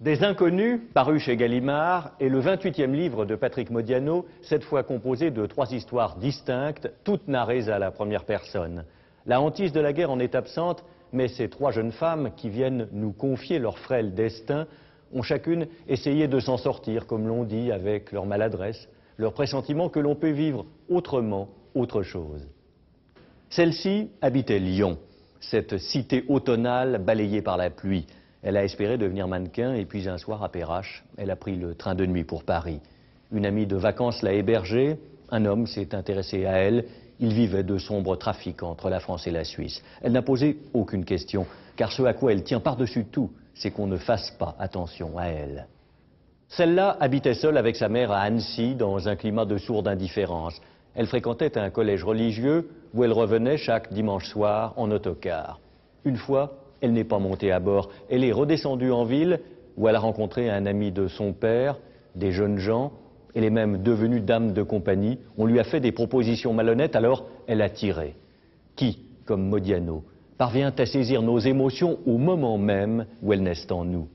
Des Inconnus, paru chez Gallimard, est le 28e livre de Patrick Modiano, cette fois composé de trois histoires distinctes, toutes narrées à la première personne. La hantise de la guerre en est absente, mais ces trois jeunes femmes qui viennent nous confier leur frêle destin ont chacune essayé de s'en sortir, comme l'on dit, avec leur maladresse, leur pressentiment que l'on peut vivre autrement, autre chose. Celle-ci habitait Lyon, cette cité automnale balayée par la pluie. Elle a espéré devenir mannequin et puis un soir à Perrache, elle a pris le train de nuit pour Paris. Une amie de vacances l'a hébergée, un homme s'est intéressé à elle, il vivait de sombres trafics entre la France et la Suisse. Elle n'a posé aucune question, car ce à quoi elle tient par-dessus tout, c'est qu'on ne fasse pas attention à elle. Celle-là habitait seule avec sa mère à Annecy, dans un climat de sourde indifférence. Elle fréquentait un collège religieux où elle revenait chaque dimanche soir en autocar. Une fois, elle n'est pas montée à bord. Elle est redescendue en ville où elle a rencontré un ami de son père, des jeunes gens. Elle est même devenue dame de compagnie. On lui a fait des propositions malhonnêtes, alors elle a tiré. Qui, comme Modiano, parvient à saisir nos émotions au moment même où elles naissent en nous